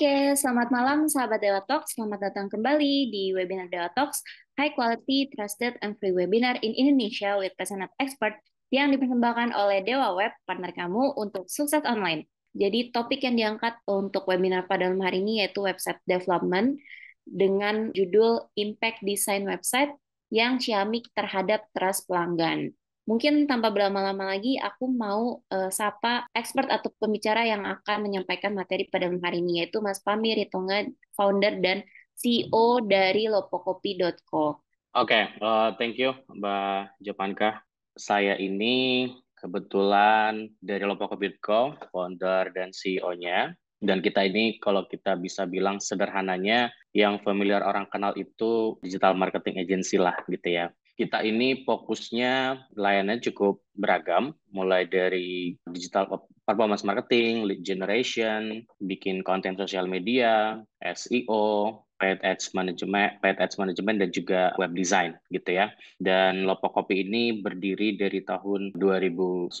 Oke, selamat malam sahabat Dewa Talks. Selamat datang kembali di webinar Dewa Talks, High Quality, Trusted, and Free Webinar in Indonesia with Passionate Expert yang dipersembahkan oleh Dewa Web, partner kamu untuk sukses online. Jadi topik yang diangkat untuk webinar pada malam hari ini yaitu website development dengan judul Impact Design Website yang ciamik terhadap trust pelanggan. Mungkin tanpa berlama-lama lagi, aku mau uh, sapa expert atau pembicara yang akan menyampaikan materi pada hari ini, yaitu Mas Pamir Ritonga, founder dan CEO dari lopokopi.co. Oke, okay, uh, eh, thank you Mbak Jopanka. Saya ini kebetulan dari lopokopi.co, founder dan CEO-nya. Dan kita ini kalau kita bisa bilang sederhananya, yang familiar orang kenal itu digital marketing agency lah gitu ya kita ini fokusnya layanannya cukup beragam, mulai dari digital performance marketing, lead generation, bikin konten sosial media, SEO, paid ads management, paid ads management dan juga web design gitu ya. Dan Lopokopi ini berdiri dari tahun 2019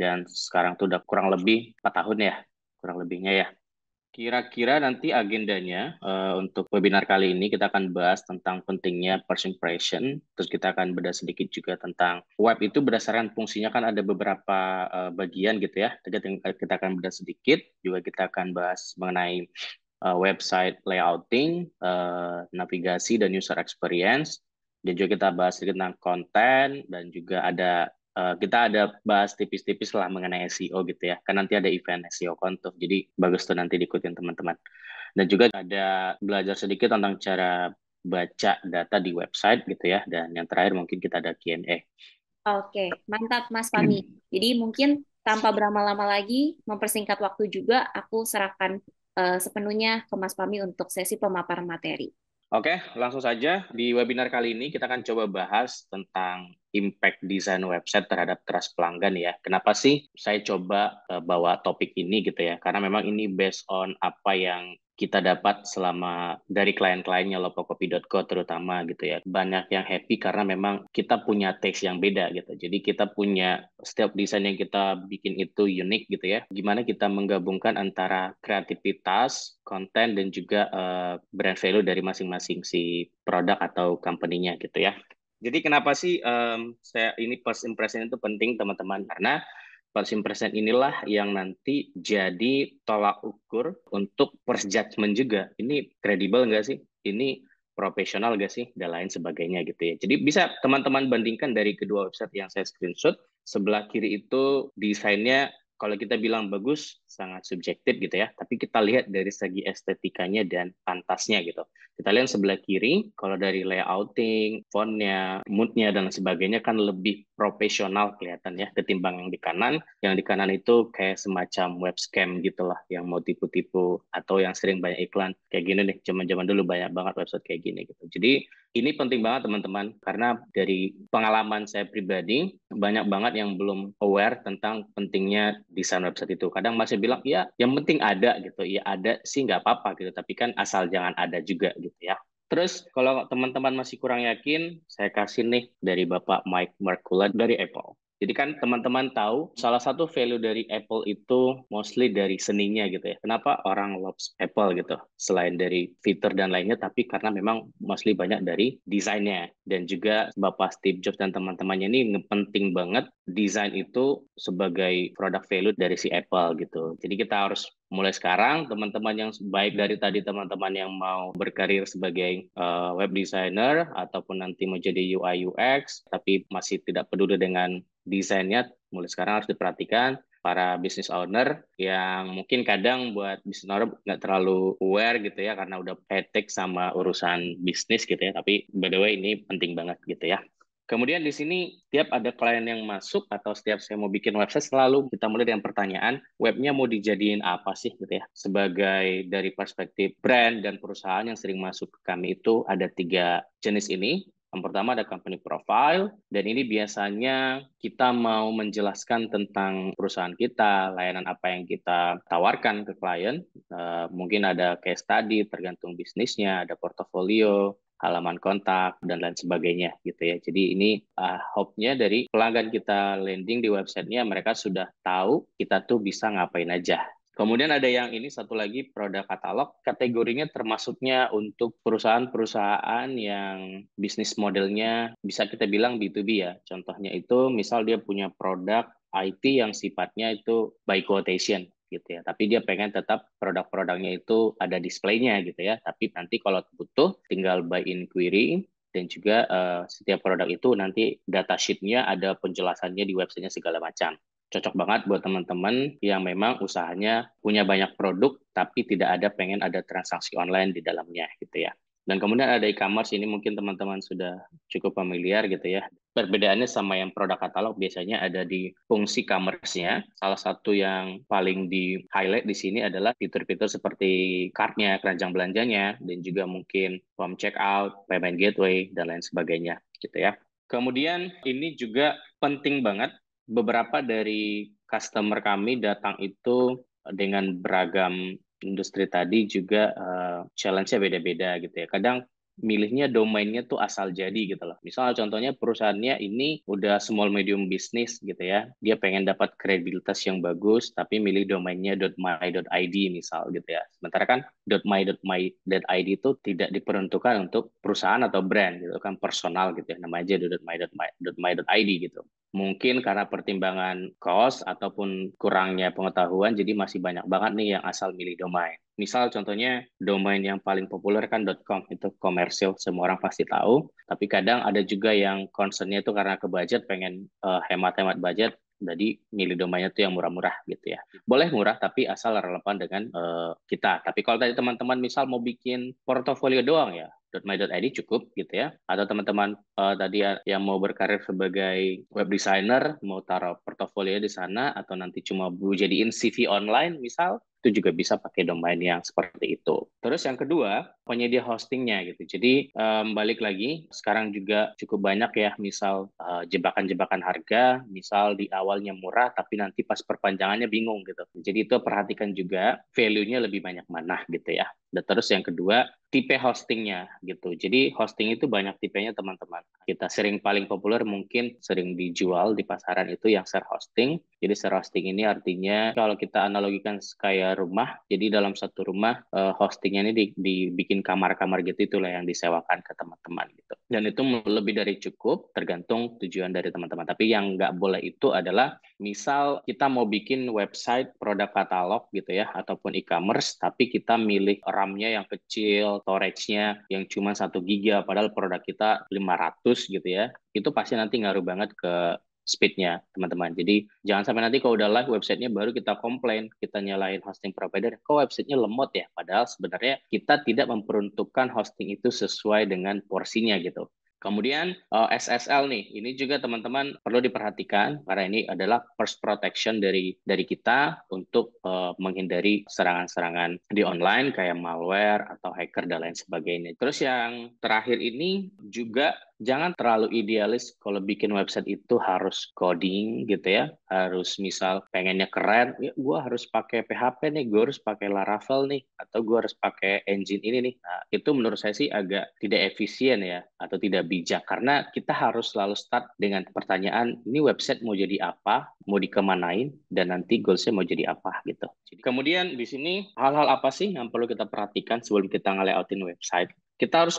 dan sekarang tuh udah kurang lebih 4 tahun ya, kurang lebihnya ya. Kira-kira nanti agendanya uh, untuk webinar kali ini kita akan bahas tentang pentingnya first impression, terus kita akan bedah sedikit juga tentang web itu berdasarkan fungsinya kan ada beberapa uh, bagian gitu ya. Kita akan bedah sedikit, juga kita akan bahas mengenai uh, website layouting, uh, navigasi dan user experience, dan juga kita bahas sedikit tentang konten dan juga ada Eh, kita ada bahas tipis-tipis lah mengenai SEO gitu ya. Kan nanti ada event SEO kontuh, jadi bagus tuh nanti diikutin teman-teman. Dan juga ada belajar sedikit tentang cara baca data di website gitu ya. Dan yang terakhir mungkin kita ada Q&A. Oke, mantap Mas Fami. Jadi mungkin tanpa berlama-lama lagi, mempersingkat waktu juga, aku serahkan uh, sepenuhnya ke Mas Fami untuk sesi pemaparan materi. Oke, langsung saja di webinar kali ini kita akan coba bahas tentang impact desain website terhadap trust pelanggan ya. Kenapa sih saya coba uh, bawa topik ini gitu ya? Karena memang ini based on apa yang kita dapat selama dari klien-kliennya lopokopi.co terutama gitu ya. Banyak yang happy karena memang kita punya taste yang beda gitu. Jadi kita punya setiap desain yang kita bikin itu unik gitu ya. Gimana kita menggabungkan antara kreativitas, konten dan juga uh, brand value dari masing-masing si produk atau company-nya gitu ya. Jadi kenapa sih um, saya ini first impression itu penting teman-teman karena first impression inilah yang nanti jadi tolak ukur untuk first judgment juga. Ini kredibel nggak sih? Ini profesional nggak sih? Dan lain sebagainya gitu ya. Jadi bisa teman-teman bandingkan dari kedua website yang saya screenshot. Sebelah kiri itu desainnya kalau kita bilang bagus sangat subjektif gitu ya. Tapi kita lihat dari segi estetikanya dan pantasnya gitu. Kita lihat sebelah kiri kalau dari layouting fontnya moodnya dan sebagainya kan lebih profesional kelihatan ya ketimbang yang di kanan. Yang di kanan itu kayak semacam web scam gitulah yang mau tipu-tipu atau yang sering banyak iklan. Kayak gini nih zaman-zaman dulu banyak banget website kayak gini gitu. Jadi ini penting banget teman-teman. Karena dari pengalaman saya pribadi banyak banget yang belum aware tentang pentingnya desain website itu. Kadang masih bilang ya yang penting ada gitu. Ya ada sih nggak apa-apa gitu. Tapi kan asal jangan ada juga gitu ya. Terus kalau teman-teman masih kurang yakin, saya kasih nih dari Bapak Mike Markula dari Apple. Jadi kan teman-teman tahu salah satu value dari Apple itu mostly dari seninya gitu ya. Kenapa orang loves Apple gitu? Selain dari fitur dan lainnya, tapi karena memang mostly banyak dari desainnya. Dan juga Bapak Steve Jobs dan teman-temannya ini penting banget desain itu sebagai produk value dari si Apple gitu. Jadi kita harus mulai sekarang teman-teman yang baik dari tadi teman-teman yang mau berkarir sebagai uh, web designer ataupun nanti mau jadi UI UX tapi masih tidak peduli dengan desainnya mulai sekarang harus diperhatikan para business owner yang mungkin kadang buat business owner nggak terlalu aware gitu ya karena udah petek sama urusan bisnis gitu ya tapi by the way ini penting banget gitu ya Kemudian di sini setiap ada klien yang masuk atau setiap saya mau bikin website selalu kita mulai dengan pertanyaan webnya mau dijadiin apa sih gitu ya. Sebagai dari perspektif brand dan perusahaan yang sering masuk ke kami itu ada tiga jenis ini. Yang pertama ada company profile, dan ini biasanya kita mau menjelaskan tentang perusahaan kita, layanan apa yang kita tawarkan ke klien. Uh, mungkin ada case study tergantung bisnisnya, ada portofolio, halaman kontak dan lain sebagainya gitu ya. Jadi ini uh, hope-nya dari pelanggan kita landing di websitenya mereka sudah tahu kita tuh bisa ngapain aja. Kemudian ada yang ini satu lagi produk katalog, kategorinya termasuknya untuk perusahaan-perusahaan yang bisnis modelnya bisa kita bilang B2B ya. Contohnya itu misal dia punya produk IT yang sifatnya itu by quotation gitu ya. Tapi dia pengen tetap produk-produknya itu ada displaynya gitu ya. Tapi nanti kalau butuh tinggal by inquiry dan juga uh, setiap produk itu nanti data sheet-nya ada penjelasannya di websitenya segala macam. Cocok banget buat teman-teman yang memang usahanya punya banyak produk tapi tidak ada pengen ada transaksi online di dalamnya gitu ya. Dan kemudian ada e-commerce ini mungkin teman-teman sudah cukup familiar gitu ya. Perbedaannya sama yang produk katalog biasanya ada di fungsi commerce-nya. Salah satu yang paling di highlight di sini adalah fitur-fitur seperti card-nya, keranjang belanjanya, dan juga mungkin form checkout, payment gateway, dan lain sebagainya gitu ya. Kemudian ini juga penting banget beberapa dari customer kami datang itu dengan beragam industri tadi juga uh, challenge-nya beda-beda gitu ya. Kadang milihnya domainnya tuh asal jadi gitu loh. Misalnya contohnya perusahaannya ini udah small medium business gitu ya. Dia pengen dapat kredibilitas yang bagus tapi milih domainnya .my.id misal gitu ya. Sementara kan .my.my.id itu tidak diperuntukkan untuk perusahaan atau brand gitu kan personal gitu ya. Namanya aja .my.my.id gitu mungkin karena pertimbangan cost ataupun kurangnya pengetahuan jadi masih banyak banget nih yang asal milih domain. Misal contohnya domain yang paling populer kan .com itu komersil semua orang pasti tahu, tapi kadang ada juga yang concernnya itu karena ke budget pengen uh, hemat-hemat budget jadi milih domainnya itu yang murah-murah gitu ya. Boleh murah tapi asal relevan dengan uh, kita. Tapi kalau tadi teman-teman misal mau bikin portofolio doang ya, .my.id cukup gitu ya. Atau teman-teman uh, tadi yang mau berkarir sebagai web designer, mau taruh portofolio di sana atau nanti cuma jadiin CV online misal, itu juga bisa pakai domain yang seperti itu. Terus yang kedua, penyedia hostingnya gitu. Jadi um, balik lagi, sekarang juga cukup banyak ya, misal jebakan jebakan-jebakan harga, misal di awalnya murah, tapi nanti pas perpanjangannya bingung gitu. Jadi itu perhatikan juga value-nya lebih banyak mana gitu ya. Dan terus yang kedua, tipe hostingnya gitu. Jadi hosting itu banyak tipenya teman-teman. Kita sering paling populer mungkin sering dijual di pasaran itu yang share hosting. Jadi share hosting ini artinya kalau kita analogikan kayak rumah, jadi dalam satu rumah eh, hostingnya ini dibikin kamar-kamar gitu itulah yang disewakan ke teman-teman gitu. Dan itu lebih dari cukup tergantung tujuan dari teman-teman. Tapi yang nggak boleh itu adalah misal kita mau bikin website produk katalog gitu ya ataupun e-commerce tapi kita milih RAM-nya yang kecil, storage-nya yang cuma satu giga, padahal produk kita 500 gitu ya, itu pasti nanti ngaruh banget ke speed-nya, teman-teman. Jadi jangan sampai nanti kalau udah live website-nya baru kita komplain, kita nyalain hosting provider, kok website-nya lemot ya? Padahal sebenarnya kita tidak memperuntukkan hosting itu sesuai dengan porsinya gitu. Kemudian uh, eh, SSL nih, ini juga teman-teman perlu diperhatikan karena ini adalah first protection dari dari kita untuk uh, menghindari serangan-serangan di online kayak malware atau hacker dan lain sebagainya. Terus yang terakhir ini juga jangan terlalu idealis kalau bikin website itu harus coding gitu ya. Harus misal pengennya keren ya gue harus pakai PHP nih gue harus pakai Laravel nih atau gue harus pakai engine ini nih. Nah, itu menurut saya sih agak tidak efisien ya atau tidak bijak. Karena kita harus selalu start dengan pertanyaan ini website mau jadi apa? Mau dikemanain? Dan nanti goalsnya mau jadi apa? gitu. Jadi kemudian di sini hal-hal apa sih yang perlu kita perhatikan sebelum kita nge-layoutin website kita harus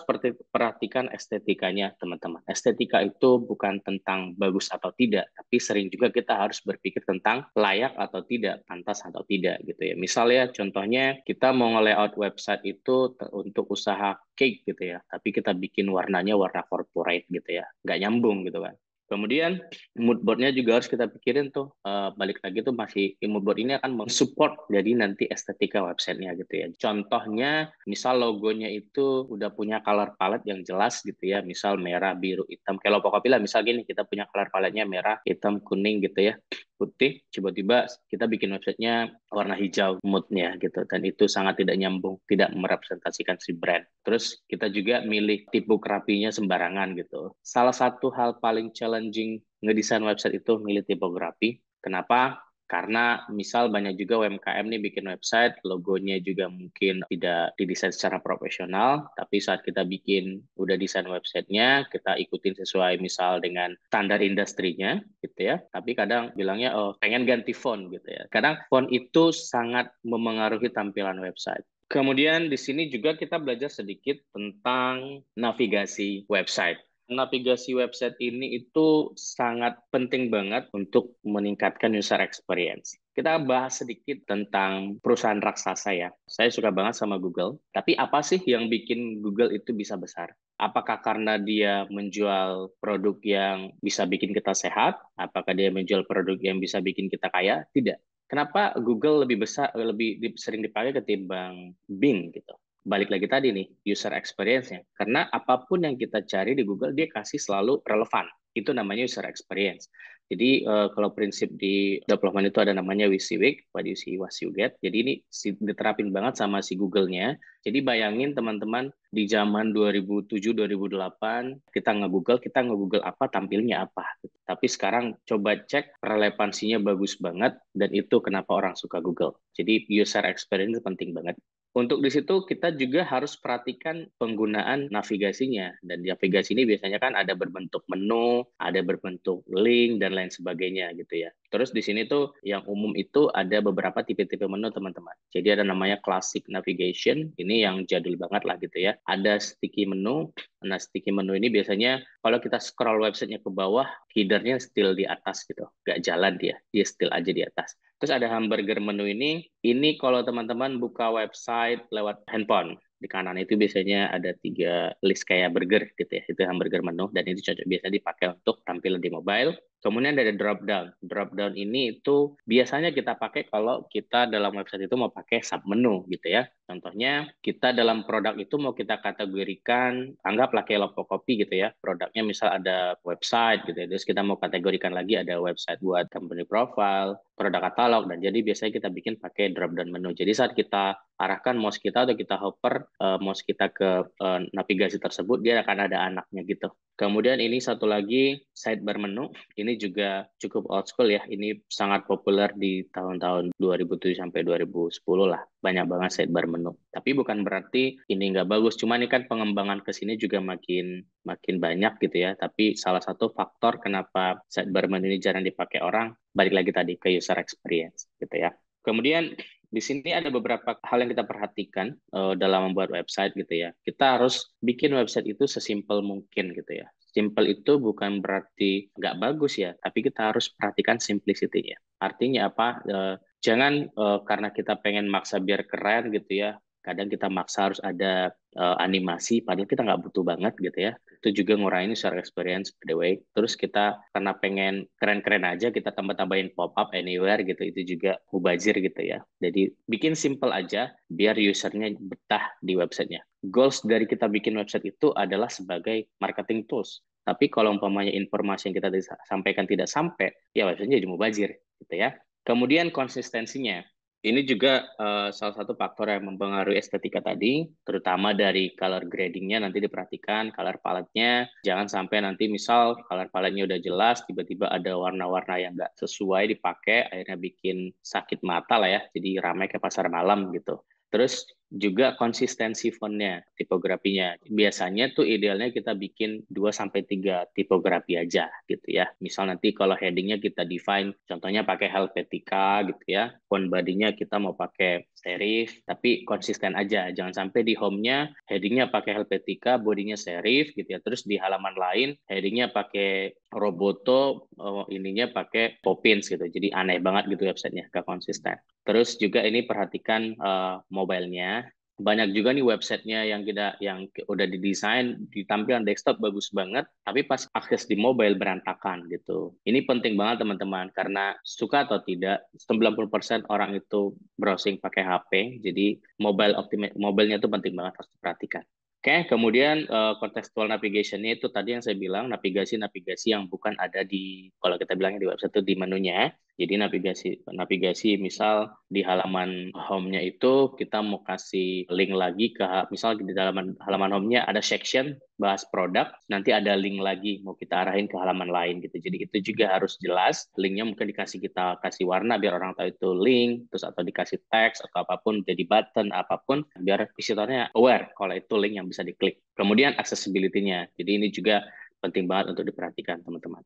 perhatikan estetikanya, teman-teman. Estetika itu bukan tentang bagus atau tidak, tapi sering juga kita harus berpikir tentang layak atau tidak, pantas atau tidak gitu ya. Misalnya contohnya kita mau nge-layout website itu untuk usaha cake gitu ya, tapi kita bikin warnanya warna corporate gitu ya, nggak nyambung gitu kan. Kemudian mood board-nya juga harus kita pikirin tuh uh, balik lagi tuh masih mood board ini akan mensupport jadi nanti estetika websitenya gitu ya. Contohnya misal logonya itu udah punya color palette yang jelas gitu ya, misal merah, biru, hitam. Kalau pokoknya misal gini kita punya color palette-nya merah, hitam, kuning gitu ya putih, tiba-tiba kita bikin websitenya warna hijau moodnya gitu, dan itu sangat tidak nyambung, tidak merepresentasikan si brand. Terus kita juga milih tipografinya sembarangan gitu. Salah satu hal paling challenging ngedesain website itu milih tipografi. Kenapa? Karena misal banyak juga UMKM nih bikin website, logonya juga mungkin tidak didesain secara profesional, tapi saat kita bikin udah desain websitenya, kita ikutin sesuai misal dengan standar industrinya gitu ya. Tapi kadang bilangnya oh pengen ganti font gitu ya. Kadang font itu sangat memengaruhi tampilan website. Kemudian di sini juga kita belajar sedikit tentang navigasi website navigasi website ini itu sangat penting banget untuk meningkatkan user experience. Kita bahas sedikit tentang perusahaan raksasa ya. Saya suka banget sama Google. Tapi apa sih yang bikin Google itu bisa besar? Apakah karena dia menjual produk yang bisa bikin kita sehat? Apakah dia menjual produk yang bisa bikin kita kaya? Tidak. Kenapa Google lebih besar, lebih sering dipakai ketimbang Bing gitu? Balik lagi tadi nih user experience-nya. Karena apa pun yang kita cari di Google dia kasih selalu relevan. Itu namanya user experience. Jadi uh, kalau prinsip di development itu ada namanya we see week, what you see, what you get. Jadi ini diterapin banget sama si Google-nya. Jadi bayangin teman-teman di zaman 2007-2008 kita nge-google, kita nge-google apa, tampilnya apa. Tapi sekarang coba cek relevansinya bagus banget dan itu kenapa orang suka Google. Jadi user experience penting banget. Untuk di situ kita juga harus perhatikan penggunaan navigasinya. Dan navigasi ini biasanya kan ada berbentuk menu, ada berbentuk link, dan lain sebagainya gitu ya. Terus di sini tuh yang umum itu ada beberapa tipe-tipe menu teman-teman. Jadi ada namanya classic navigation, ini yang jadul banget lah gitu ya. Ada sticky menu, Nah, sticky menu ini biasanya kalau kita scroll websitenya ke bawah, headernya still di atas gitu. Nggak jalan dia, dia still aja di atas. Terus ada hamburger menu ini. Ini kalau teman-teman buka website lewat handphone. Di kanan itu biasanya ada tiga list kayak burger gitu ya. Itu hamburger menu dan itu cocok biasa dipakai untuk tampilan di mobile. Kemudian ada drop down. Drop down ini itu biasanya kita pakai kalau kita dalam website itu mau pakai sub menu gitu ya. Contohnya kita dalam produk itu mau kita kategorikan, anggaplah kayak Lopokopi gitu ya. Produknya misal ada website gitu ya. Terus kita mau kategorikan lagi ada website buat company profile, produk katalog dan jadi biasanya kita bikin pakai drop down menu. Jadi saat kita arahkan mouse kita atau kita hover uh, mouse kita ke uh, navigasi tersebut dia akan ada anaknya gitu. Kemudian ini satu lagi sidebar menu. Ini juga cukup old school ya. Ini sangat populer di tahun-tahun 2007 sampai 2010 lah. Banyak banget sidebar menu. Tapi bukan berarti ini nggak bagus. Cuma ini kan pengembangan ke sini juga makin makin banyak gitu ya. Tapi salah satu faktor kenapa sidebar menu ini jarang dipakai orang, balik lagi tadi ke user experience gitu ya. Kemudian di sini ada beberapa hal yang kita perhatikan uh, dalam membuat website gitu ya. Kita harus bikin website itu sesimpel mungkin gitu ya. Simple itu bukan berarti nggak bagus ya, tapi kita harus perhatikan simplicity-nya. Artinya apa? Uh, jangan uh, karena kita pengen maksa biar keren gitu ya, kadang kita maksa harus ada uh, animasi padahal kita nggak butuh banget gitu ya. Itu juga ngurangin user experience by the way. Terus kita karena pengen keren-keren aja kita tambah-tambahin pop-up anywhere gitu. Itu juga mubazir gitu ya. Jadi bikin simple aja biar usernya betah di websitenya. Goals dari kita bikin website itu adalah sebagai marketing tools. Tapi kalau umpamanya informasi yang kita sampaikan tidak sampai ya websitenya jadi mubazir gitu ya. Kemudian konsistensinya ini juga uh, salah satu faktor yang mempengaruhi estetika tadi, terutama dari color gradingnya nanti diperhatikan color palette-nya. Jangan sampai nanti misal color palette-nya udah jelas, tiba-tiba ada warna-warna yang nggak sesuai dipakai, akhirnya bikin sakit mata lah ya, jadi ramai kayak pasar malam gitu. Terus juga konsistensi fontnya, tipografinya. Biasanya tuh idealnya kita bikin 2 sampai 3 tipografi aja gitu ya. Misal nanti kalau headingnya kita define contohnya pakai Helvetica gitu ya. Font bodinya kita mau pakai serif tapi konsisten aja. Jangan sampai di home-nya headingnya pakai Helvetica, bodinya serif gitu ya. Terus di halaman lain headingnya pakai Roboto, oh, ininya pakai Poppins gitu. Jadi aneh banget gitu websitenya, gak konsisten. Terus juga ini perhatikan uh, mobile-nya banyak juga nih websitenya yang kita yang udah didesain di tampilan desktop bagus banget tapi pas akses di mobile berantakan gitu ini penting banget teman-teman karena suka atau tidak 90% orang itu browsing pakai HP jadi mobile optimi mobilenya itu penting banget harus diperhatikan Oke, okay, kemudian uh, contextual navigation itu tadi yang saya bilang navigasi-navigasi yang bukan ada di kalau kita bilangnya di website itu di menunya. Jadi navigasi navigasi misal di halaman home-nya itu kita mau kasih link lagi ke misal di halaman halaman home-nya ada section bahas produk, nanti ada link lagi mau kita arahin ke halaman lain gitu. Jadi itu juga harus jelas. Linknya mungkin dikasih kita kasih warna biar orang tahu itu link, terus atau dikasih teks atau apa pun jadi button apa pun biar visitornya aware kalau itu link yang bisa diklik. Kemudian accessibility-nya. Jadi ini juga penting banget untuk diperhatikan teman-teman.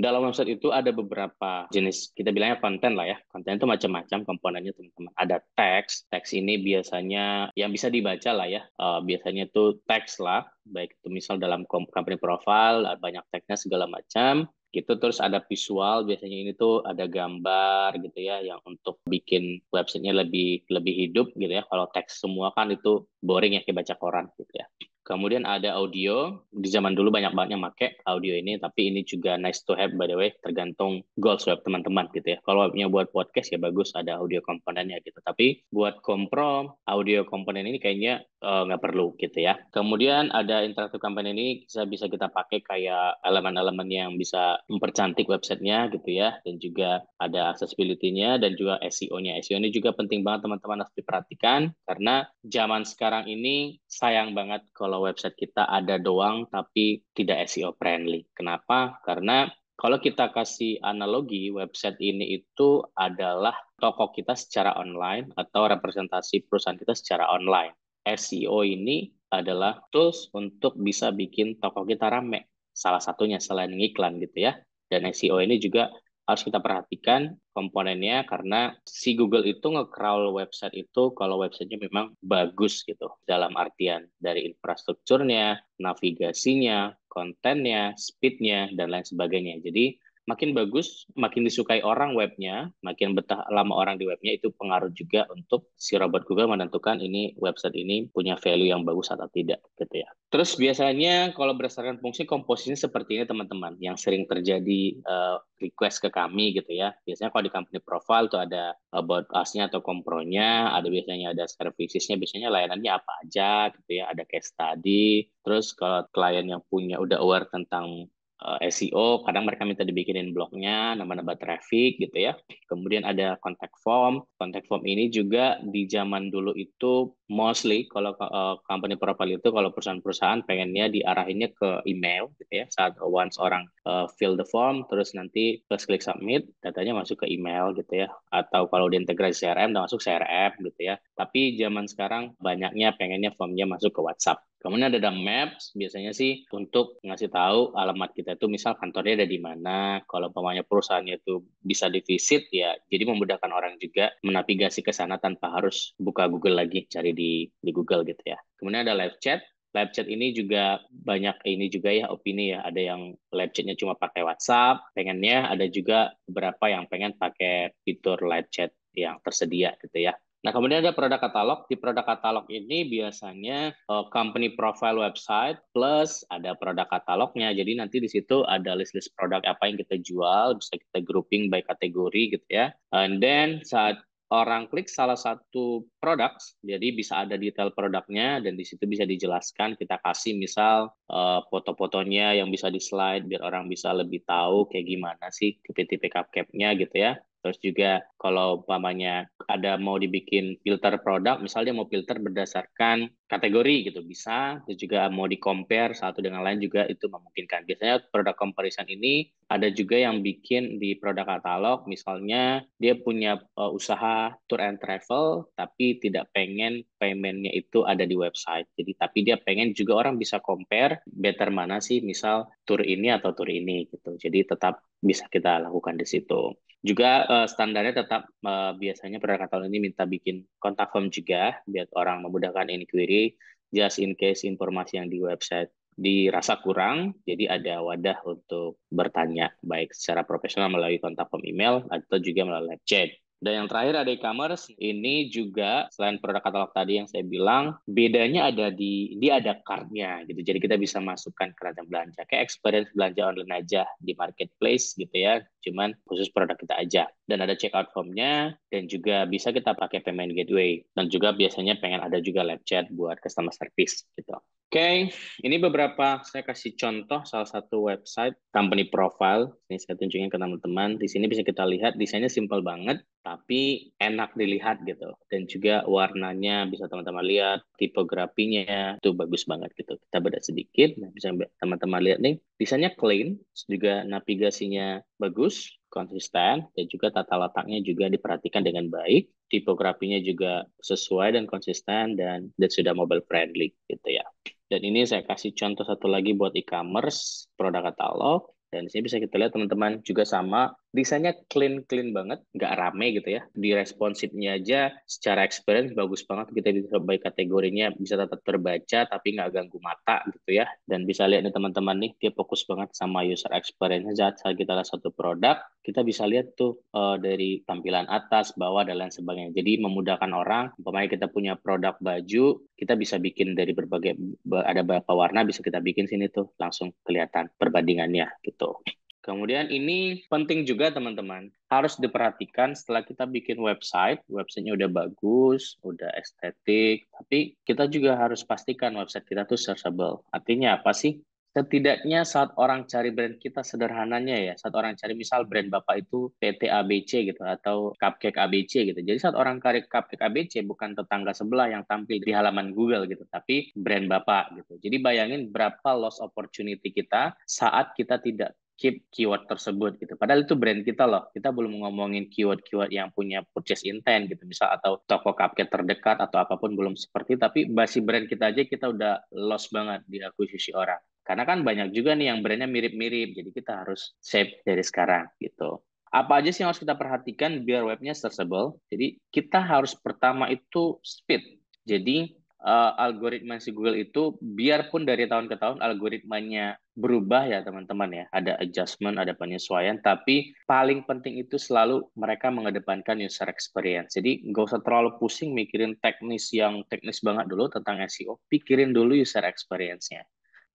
Dalam website itu ada beberapa jenis, kita bilangnya konten lah ya. Konten itu macam-macam komponennya teman-teman. Ada teks, teks ini biasanya yang bisa dibaca lah ya. Uh, biasanya itu teks lah, baik itu misal dalam company profile, banyak teksnya segala macam gitu terus ada visual biasanya ini tuh ada gambar gitu ya yang untuk bikin websitenya lebih lebih hidup gitu ya kalau teks semua kan itu boring ya kayak baca koran gitu ya Kemudian ada audio. Di zaman dulu banyak banget yang pakai audio ini, tapi ini juga nice to have by the way, tergantung goals web teman-teman gitu ya. Kalau webnya buat podcast ya bagus ada audio komponennya gitu. Tapi buat kompro, audio komponen ini kayaknya uh, nggak perlu gitu ya. Kemudian ada interaktif komponen ini bisa bisa kita pakai kayak elemen-elemen yang bisa mempercantik websitenya gitu ya. Dan juga ada accessibility-nya dan juga SEO-nya. SEO ini juga penting banget teman-teman harus diperhatikan karena zaman sekarang ini sayang banget kalau website kita ada doang tapi tidak SEO friendly. Kenapa? Karena kalau kita kasih analogi, website ini itu adalah toko kita secara online atau representasi perusahaan kita secara online. SEO ini adalah tools untuk bisa bikin toko kita rame. Salah satunya selain iklan gitu ya. Dan SEO ini juga harus kita perhatikan komponennya karena si Google itu nge-crawl website itu kalau websitenya memang bagus gitu dalam artian dari infrastrukturnya, navigasinya, kontennya, speednya dan lain sebagainya. Jadi makin bagus, makin disukai orang webnya, makin betah lama orang di webnya itu pengaruh juga untuk si robot Google menentukan ini website ini punya value yang bagus atau tidak gitu ya. Terus biasanya kalau berdasarkan fungsi komposisinya seperti ini teman-teman yang sering terjadi uh, request ke kami gitu ya. Biasanya kalau di company profile itu ada about us-nya atau kompronya, ada biasanya ada servicesnya, biasanya layanannya apa aja gitu ya, ada case study. Terus kalau klien yang punya udah aware tentang uh, eh, SEO, kadang mereka minta dibikinin blognya, nama-nama traffic gitu ya. Kemudian ada contact form. Contact form ini juga di zaman dulu itu mostly kalau uh, company profile itu kalau perusahaan-perusahaan pengennya diarahinnya ke email gitu ya. Saat once orang uh, fill the form, terus nanti plus klik submit, datanya masuk ke email gitu ya. Atau kalau diintegrasi CRM, dan masuk CRM gitu ya. Tapi zaman sekarang banyaknya pengennya formnya masuk ke WhatsApp Kemudian ada maps, biasanya sih untuk ngasih tahu alamat kita itu misal kantornya ada di mana, kalau pemanya perusahaannya itu bisa divisit ya, jadi memudahkan orang juga menavigasi ke sana tanpa harus buka Google lagi, cari di di Google gitu ya. Kemudian ada live chat, live chat ini juga banyak ini juga ya opini ya ada yang live chatnya cuma pakai WhatsApp pengennya ada juga beberapa yang pengen pakai fitur live chat yang tersedia gitu ya Nah, kemudian ada produk katalog. Di produk katalog ini biasanya uh, company profile website plus ada produk katalognya. Jadi nanti di situ ada list-list produk apa yang kita jual, bisa kita grouping by kategori gitu ya. And then saat orang klik salah satu produk, jadi bisa ada detail produknya dan di situ bisa dijelaskan. Kita kasih misal uh, foto-fotonya yang bisa di slide biar orang bisa lebih tahu kayak gimana sih tipe-tipe cupcake-nya gitu ya. Terus juga kalau umpamanya ada mau dibikin filter produk, misalnya mau filter berdasarkan kategori gitu bisa. Terus juga mau di compare satu dengan lain juga itu memungkinkan. Biasanya produk comparison ini ada juga yang bikin di produk katalog, misalnya dia punya uh, usaha tour and travel, tapi tidak pengen paymentnya itu ada di website. Jadi tapi dia pengen juga orang bisa compare better mana sih, misal tour ini atau tour ini gitu. Jadi tetap bisa kita lakukan di situ. Juga uh, standarnya tetap uh, biasanya produk katalog ini minta bikin kontak form juga biar orang memudahkan inquiry just in case informasi yang di website dirasa kurang, jadi ada wadah untuk bertanya baik secara profesional melalui kontak form email atau juga melalui chat. Dan yang terakhir ada e-commerce. Ini juga selain produk katalog tadi yang saya bilang, bedanya ada di dia ada cardnya gitu. Jadi kita bisa masukkan ke rancang belanja. Kayak experience belanja online aja di marketplace gitu ya. Cuman khusus produk kita aja. Dan ada checkout formnya dan juga bisa kita pakai payment gateway. Dan juga biasanya pengen ada juga live chat buat customer service gitu. Oke, okay, ini beberapa saya kasih contoh salah satu website company profile. Ini saya tunjukin ke teman-teman. Di sini bisa kita lihat desainnya simple banget, tapi enak dilihat gitu. Dan juga warnanya bisa teman-teman lihat, tipografinya itu bagus banget gitu. Kita beda sedikit, nah bisa teman-teman lihat nih, desainnya clean, juga navigasinya bagus, konsisten, dan juga tata letaknya juga diperhatikan dengan baik. Tipografinya juga sesuai dan konsisten, dan, dan sudah mobile friendly gitu ya. Dan ini saya kasih contoh satu lagi buat e-commerce, produk katalog. Dan di sini bisa kita lihat teman-teman juga sama desainnya clean clean banget, nggak rame gitu ya. Di responsifnya aja secara experience bagus banget. Kita bisa baik kategorinya bisa tetap terbaca tapi nggak ganggu mata gitu ya. Dan bisa lihat nih teman-teman nih dia fokus banget sama user experience saat kita lihat satu produk kita bisa lihat tuh uh, dari tampilan atas, bawah dan lain sebagainya. Jadi memudahkan orang. Umpamanya kita punya produk baju, kita bisa bikin dari berbagai ada beberapa warna bisa kita bikin sini tuh langsung kelihatan perbandingannya gitu. Kemudian ini penting juga teman-teman, harus diperhatikan setelah kita bikin website, websitenya udah bagus, udah estetik, tapi kita juga harus pastikan website kita tuh searchable. Artinya apa sih? setidaknya saat orang cari brand kita sederhananya ya, saat orang cari misal brand Bapak itu PT ABC gitu atau Cupcake ABC gitu. Jadi saat orang cari Cupcake ABC bukan tetangga sebelah yang tampil di halaman Google gitu, tapi brand Bapak gitu. Jadi bayangin berapa loss opportunity kita saat kita tidak keep keyword tersebut gitu. Padahal itu brand kita loh. Kita belum ngomongin keyword-keyword yang punya purchase intent gitu. Misal atau toko cupcake terdekat atau apa pun belum seperti tapi basi brand kita aja kita udah loss banget di akuisisi orang. Karena kan banyak juga nih yang brandnya mirip-mirip, jadi kita harus save dari sekarang gitu. Apa aja sih yang harus kita perhatikan biar webnya searchable? Jadi kita harus pertama itu speed. Jadi uh, algoritma si Google itu biarpun dari tahun ke tahun algoritmanya berubah ya teman-teman ya. Ada adjustment ada penyesuaian tapi paling penting itu selalu mereka mengedepankan user experience. Jadi nggak usah terlalu pusing mikirin teknis yang teknis banget dulu tentang SEO pikirin dulu user experience-nya.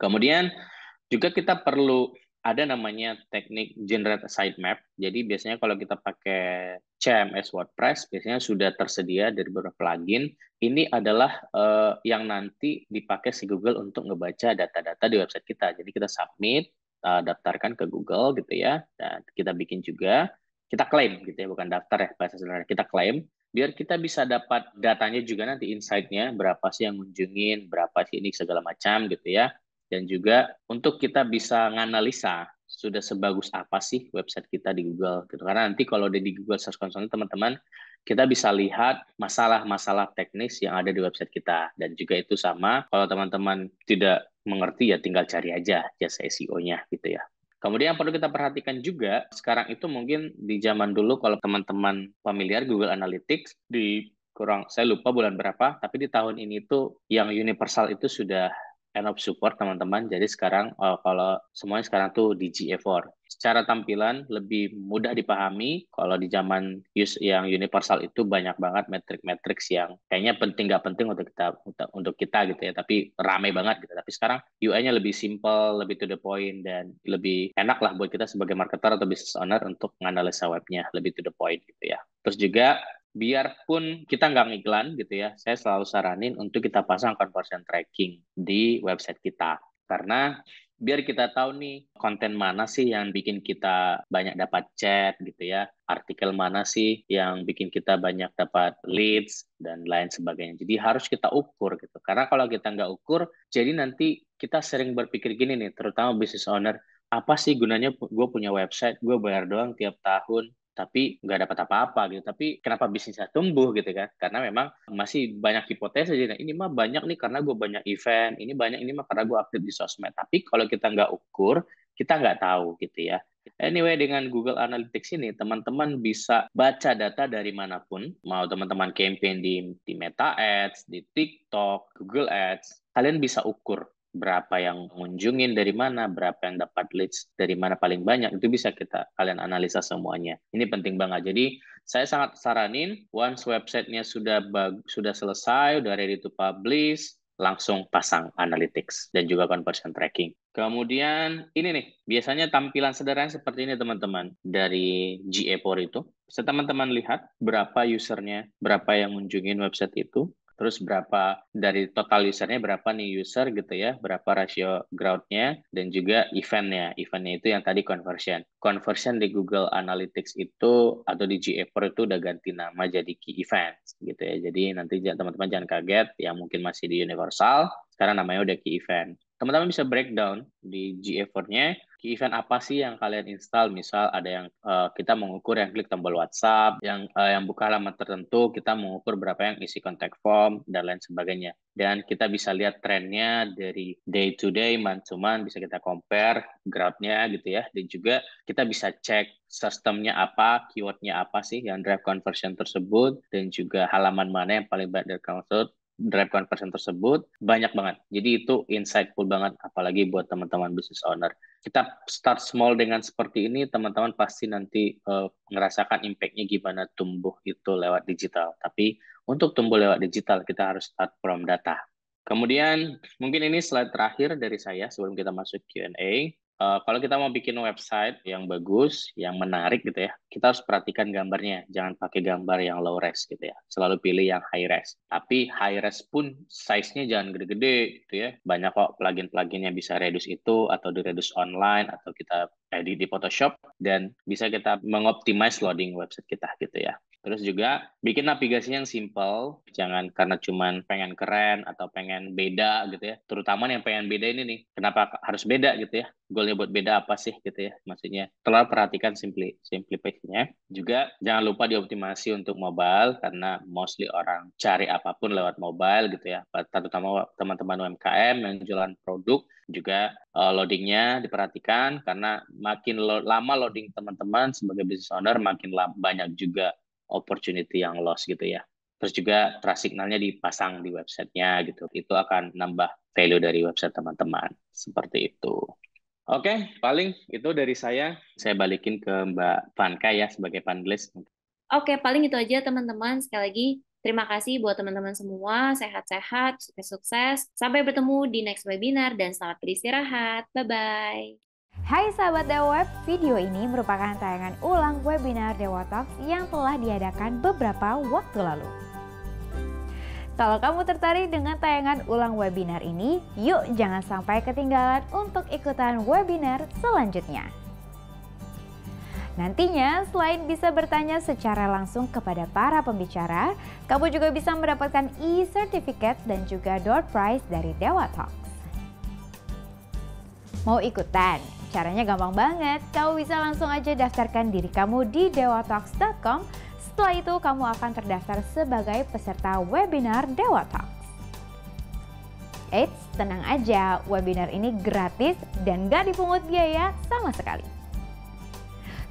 Kemudian juga kita perlu ada namanya teknik generate sitemap. Jadi biasanya kalau kita pakai CMS WordPress, biasanya sudah tersedia dari beberapa plugin. Ini adalah uh, yang nanti dipakai si Google untuk ngebaca data-data di website kita. Jadi kita submit, uh, daftarkan ke Google gitu ya, dan kita bikin juga, kita klaim gitu ya, bukan daftar ya bahasa sederhana. Kita klaim biar kita bisa dapat datanya juga nanti insight-nya berapa sih yang ngunjungin, berapa sih ini segala macam gitu ya dan juga untuk kita bisa nganalisa sudah sebagus apa sih website kita di Google gitu. Karena nanti kalau di Google Search Console teman-teman kita bisa lihat masalah-masalah teknis yang ada di website kita dan juga itu sama kalau teman-teman tidak mengerti ya tinggal cari aja jasa SEO-nya gitu ya. Kemudian yang perlu kita perhatikan juga sekarang itu mungkin di zaman dulu kalau teman-teman familiar Google Analytics di kurang saya lupa bulan berapa tapi di tahun ini tuh yang universal itu sudah end of support teman-teman. Jadi sekarang uh, kalau semuanya sekarang tuh di GA4. Secara tampilan lebih mudah dipahami. Kalau di zaman use yang universal itu banyak banget metrik-metrik yang kayaknya penting nggak penting untuk kita untuk kita gitu ya. Tapi ramai banget gitu. Tapi sekarang UI-nya lebih simple, lebih to the point dan lebih enak lah buat kita sebagai marketer atau business owner untuk menganalisa webnya lebih to the point gitu ya. Terus juga biarpun kita nggak ngiklan gitu ya, saya selalu saranin untuk kita pasang conversion tracking di website kita. Karena biar kita tahu nih konten mana sih yang bikin kita banyak dapat chat gitu ya, artikel mana sih yang bikin kita banyak dapat leads dan lain sebagainya. Jadi harus kita ukur gitu. Karena kalau kita nggak ukur, jadi nanti kita sering berpikir gini nih, terutama business owner, apa sih gunanya gue punya website, gue bayar doang tiap tahun, tapi nggak dapat apa-apa gitu. Tapi kenapa bisnisnya tumbuh gitu kan? Karena memang masih banyak hipotesa jadi nah, ini mah banyak nih karena gue banyak event, ini banyak ini mah karena gue aktif di sosmed. Tapi kalau kita nggak ukur, kita nggak tahu gitu ya. Anyway, dengan Google Analytics ini, teman-teman bisa baca data dari mana pun. Mau teman-teman campaign di, di Meta Ads, di TikTok, Google Ads, kalian bisa ukur berapa yang mengunjungin dari mana, berapa yang dapat leads dari mana paling banyak, itu bisa kita kalian analisa semuanya. Ini penting banget. Jadi saya sangat saranin once websitenya sudah sudah selesai, udah ready to publish, langsung pasang analytics dan juga conversion tracking. Kemudian ini nih, biasanya tampilan sederhana seperti ini teman-teman dari GA4 itu. Bisa teman-teman lihat berapa usernya, berapa yang mengunjungi website itu, terus berapa dari total usernya berapa nih user gitu ya, berapa rasio growth-nya dan juga eventnya. Eventnya itu yang tadi conversion. Conversion di Google Analytics itu atau di GA4 itu udah ganti nama jadi key events gitu ya. Jadi nanti teman-teman jangan kaget yang mungkin masih di Universal, sekarang namanya udah key event teman-teman bisa breakdown di GA4-nya key event apa sih yang kalian install? Misal ada yang uh, kita mengukur yang klik tombol WhatsApp yang uh, yang buka halaman tertentu kita mengukur berapa yang isi contact form dan lain sebagainya. Dan kita bisa lihat trennya dari day to day month to bisa kita compare graph-nya gitu ya. Dan juga kita bisa cek sistemnya apa keywordnya apa sih yang drive conversion tersebut dan juga halaman mana yang paling banyak dari drive conversion tersebut banyak banget. Jadi itu insightful banget apalagi buat teman-teman business owner. Kita start small dengan seperti ini, teman-teman pasti nanti uh, ngerasakan impact-nya gimana tumbuh itu lewat digital. Tapi untuk tumbuh lewat digital kita harus start from data. Kemudian mungkin ini slide terakhir dari saya sebelum kita masuk Q&A. Uh, kalau kita mau bikin website yang bagus, yang menarik gitu ya, kita harus perhatikan gambarnya. Jangan pakai gambar yang low res gitu ya. Selalu pilih yang high res. Tapi high res pun size-nya jangan gede-gede gitu ya. Banyak kok plugin-plugin yang bisa reduce itu atau di reduce online atau kita edit di Photoshop dan bisa kita mengoptimize loading website kita gitu ya. Terus juga bikin navigasinya yang simple, jangan karena cuman pengen keren atau pengen beda gitu ya. Terutama yang pengen beda ini nih, kenapa harus beda gitu ya? Goalnya buat beda apa sih gitu ya? Maksudnya, terlalu perhatikan simply simplification-nya. Juga jangan lupa dioptimasi untuk mobile karena mostly orang cari apa pun lewat mobile gitu ya. Terutama teman-teman UMKM yang jualan produk juga uh, loadingnya diperhatikan karena makin lama loading teman-teman sebagai business owner makin banyak juga opportunity yang loss gitu ya. Terus juga trust signalnya dipasang di websitenya gitu. Itu akan nambah value dari website teman-teman. Seperti itu. Oke, paling itu dari saya. Saya balikin ke Mbak Vanka ya sebagai panelis. Oke, paling itu aja teman-teman. Sekali lagi, terima kasih buat teman-teman semua. Sehat-sehat, sukses-sukses. Sampai bertemu di next webinar dan selamat beristirahat. Bye-bye. Hai sahabat Dewa Web, video ini merupakan tayangan ulang webinar Dewa Talks yang telah diadakan beberapa waktu lalu. Kalau kamu tertarik dengan tayangan ulang webinar ini, yuk jangan sampai ketinggalan untuk ikutan webinar selanjutnya. Nantinya, selain bisa bertanya secara langsung kepada para pembicara, kamu juga bisa mendapatkan e-certificate dan juga door prize dari Dewa Talks. Mau ikutan? Caranya gampang banget, kamu bisa langsung aja daftarkan diri kamu di dewatalks.com. Setelah itu kamu akan terdaftar sebagai peserta webinar Dewa Talks. Eits, tenang aja, webinar ini gratis dan gak dipungut biaya sama sekali.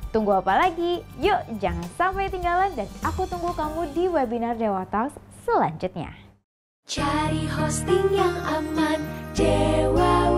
Tunggu apa lagi? Yuk, jangan sampai tinggalan dan aku tunggu kamu di webinar Dewa Talks selanjutnya. Cari hosting yang aman, Dewa